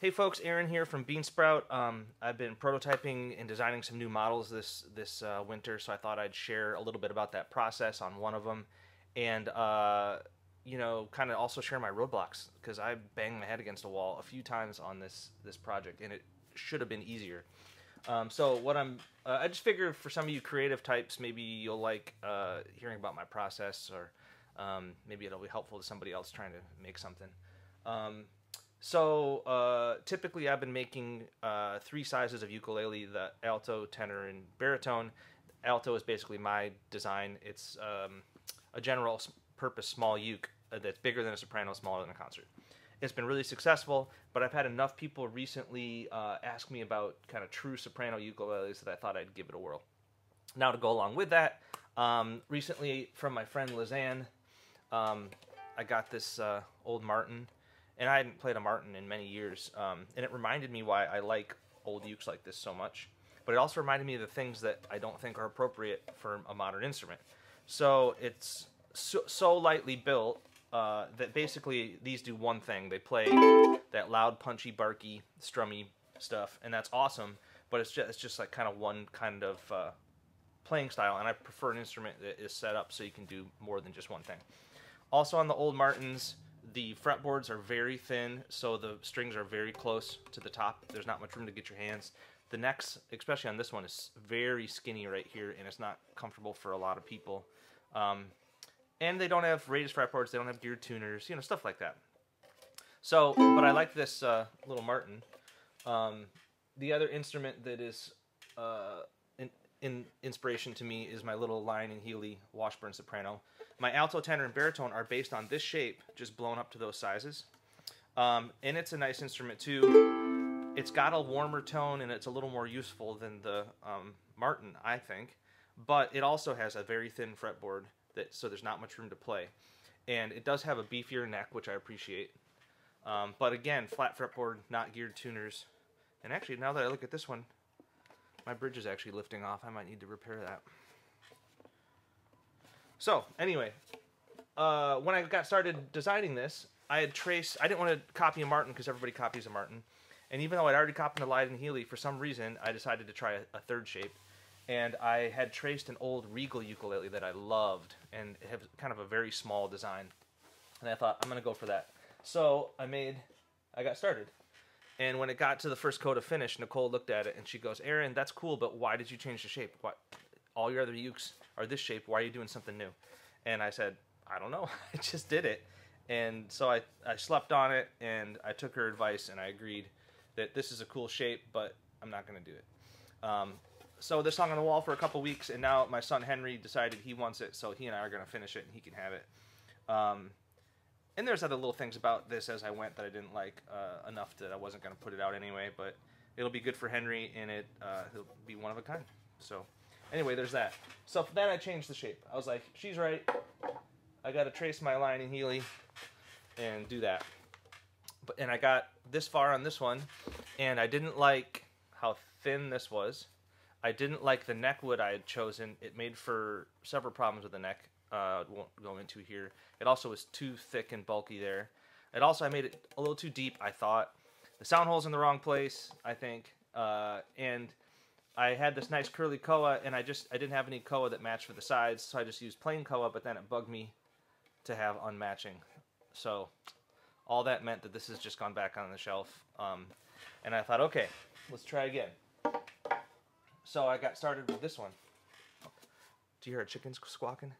Hey folks, Aaron here from Beansprout. Um, I've been prototyping and designing some new models this this uh, winter, so I thought I'd share a little bit about that process on one of them, and uh, you know, kind of also share my roadblocks because I banged my head against a wall a few times on this this project, and it should have been easier. Um, so what I'm, uh, I just figured for some of you creative types, maybe you'll like uh, hearing about my process, or um, maybe it'll be helpful to somebody else trying to make something. So uh, typically, I've been making uh, three sizes of ukulele: the alto, tenor, and baritone. Alto is basically my design. It's um, a general purpose small uke uh, that's bigger than a soprano, smaller than a concert. It's been really successful, but I've had enough people recently uh, ask me about kind of true soprano ukuleles that I thought I'd give it a whirl. Now, to go along with that, um, recently from my friend Lizanne, um, I got this uh, old Martin and I hadn't played a Martin in many years, um, and it reminded me why I like old ukes like this so much. But it also reminded me of the things that I don't think are appropriate for a modern instrument. So it's so, so lightly built uh, that basically these do one thing: they play that loud, punchy, barky, strummy stuff, and that's awesome. But it's just it's just like kind of one kind of uh, playing style, and I prefer an instrument that is set up so you can do more than just one thing. Also on the old Martins the fretboards are very thin, so the strings are very close to the top. There's not much room to get your hands. The necks, especially on this one, is very skinny right here, and it's not comfortable for a lot of people. Um, and they don't have radius fretboards, they don't have geared tuners, you know, stuff like that. So, but I like this uh, little Martin. Um, the other instrument that is uh, in, in inspiration to me is my little Lyon and Healy Washburn soprano. My alto, tenor, and baritone are based on this shape, just blown up to those sizes. Um, and it's a nice instrument too. It's got a warmer tone and it's a little more useful than the um, Martin, I think. But it also has a very thin fretboard, that so there's not much room to play. And it does have a beefier neck, which I appreciate. Um, but again, flat fretboard, not geared tuners. And actually, now that I look at this one, my bridge is actually lifting off. I might need to repair that. So anyway, uh, when I got started designing this, I had traced. I didn't want to copy a Martin because everybody copies a Martin, and even though I'd already copied a and Healy, for some reason I decided to try a, a, third shape, and I had traced an old Regal ukulele that I loved and had kind of a very small design, and I thought I'm gonna go for that. So I made, I got started. And when it got to the first coat of finish, Nicole looked at it and she goes, Aaron, that's cool, but why did you change the shape? Why? All your other ukes are this shape. Why are you doing something new? And I said, I don't know. I just did it. And so I, I slept on it and I took her advice and I agreed that this is a cool shape, but I'm not going to do it. Um, so this hung on the wall for a couple weeks, and now my son Henry decided he wants it, so he and I are going to finish it and he can have it. Um, and there's other little things about this as I went that I didn't like uh, enough that I wasn't going to put it out anyway, but it'll be good for Henry and it uh, he'll be one of a kind. So. Anyway, there's that. So then I changed the shape. I was like, she's right. I got to trace my Lyon and Healy and do that. But and I got this far on this one, and I didn't like how thin this was. I didn't like the neck wood I had chosen. It made for several problems with the neck. Uh, won't go into here. It also was too thick and bulky there. It also I made it a little too deep. I thought the sound hole's in the wrong place. I think, uh, and I had this nice curly koa, and I just I didn't have any koa that matched for the sides, so I just used plain koa. But then it bugged me to have unmatching, so all that meant that this has just gone back on the shelf. Um, and I thought, okay, let's try again. So I got started with this one. Do you hear a chicken squawking?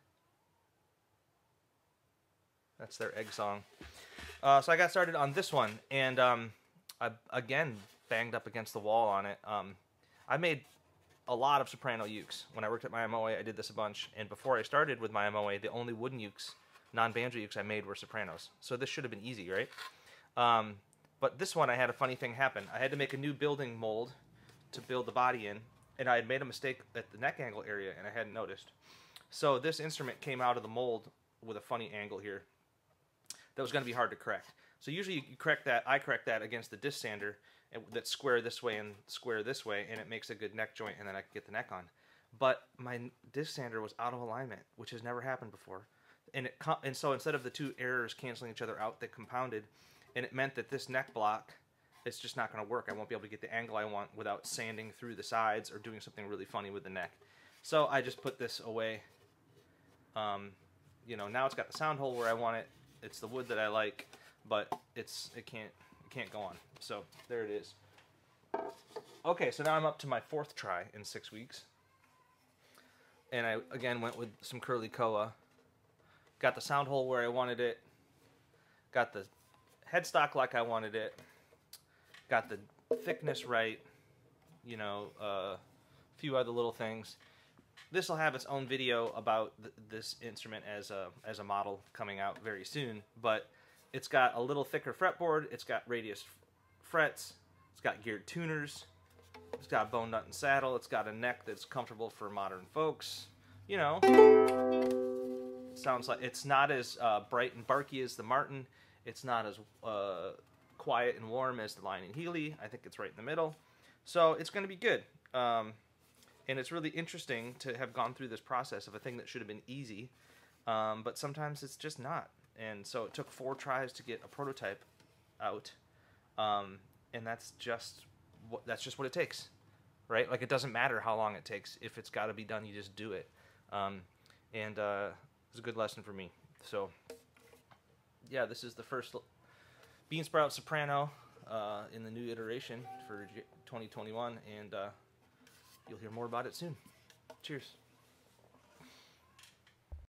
That's their egg song. Uh, so I got started on this one, and um, I again banged up against the wall on it. Um, I made a lot of soprano ukes. When I worked at Mya-Moe, I did this a bunch. And before I started with Mya-Moe, the only wooden ukes, non-banjo ukes I made were sopranos. So this should have been easy, right? Um, but this one, I had a funny thing happen. I had to make a new building mold to build the body in, and I had made a mistake at the neck angle area, and I hadn't noticed. So this instrument came out of the mold with a funny angle here that was going to be hard to correct. So usually you correct that, I correct that against the disc sander, that's square this way and square this way, and it makes a good neck joint, and then I can get the neck on. But my disc sander was out of alignment, which has never happened before, and it and so instead of the two errors canceling each other out, that compounded, and it meant that this neck block it's just not going to work. I won't be able to get the angle I want without sanding through the sides or doing something really funny with the neck. So I just put this away. Um, you know, now it's got the sound hole where I want it. It's the wood that I like, but it's it can't it can't go on. So there it is. Okay, so now I'm up to my fourth try in six weeks. And I again went with some curly koa. Got the sound hole where I wanted it. Got the headstock like I wanted it. Got the thickness right. You know, a uh, few other little things. This will have its own video about th this instrument as a as a model coming out very soon. But it's got a little thicker fretboard. It's got radius frets. It's got geared tuners. It's got bone nut and saddle. It's got a neck that's comfortable for modern folks. You know, sounds like it's not as uh, bright and barky as the Martin. It's not as uh, quiet and warm as the Lyon and Healy. I think it's right in the middle. So it's going to be good. Um, and it's really interesting to have gone through this process of a thing that should have been easy, um, but sometimes it's just not. And so it took four tries to get a prototype out, um, and that's just what that's just what it takes, right? Like it doesn't matter how long it takes. If it's got to be done, you just do it. Um, and uh, it's a good lesson for me. So yeah, this is the first Beansprout Soprano uh, in the new iteration for 2021, and uh, you'll hear more about it soon. Cheers.